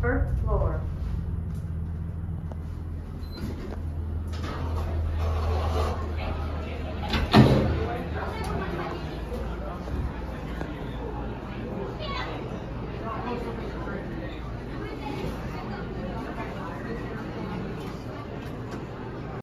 Floor.